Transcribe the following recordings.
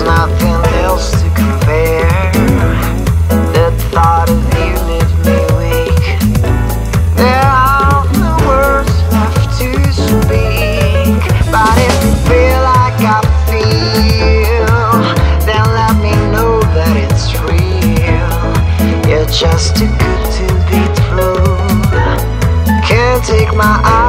there's nothing else to compare. The thought of you made me weak. There are no words left to speak, but if you feel like I feel, then let me know that it's real. You're just too good to be true. Can't take my eyes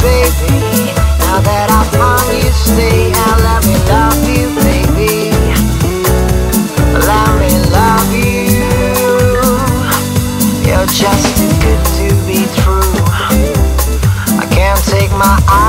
baby. Now that I found you, stay and let me love you, baby. Let me love you. You're just too good to be true. I can't take my eyes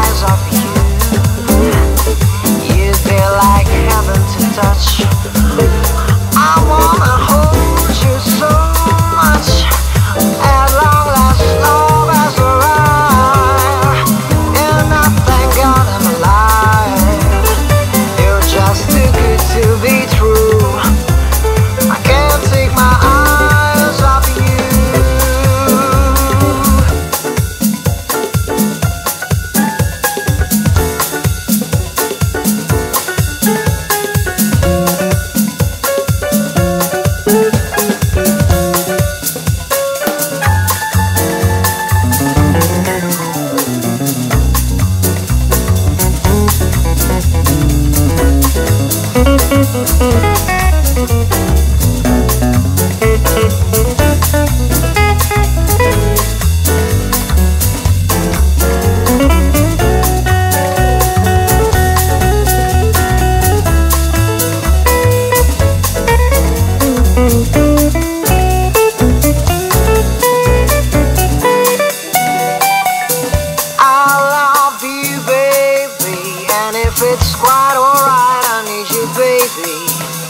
you, baby,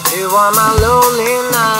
to warm my lonely night.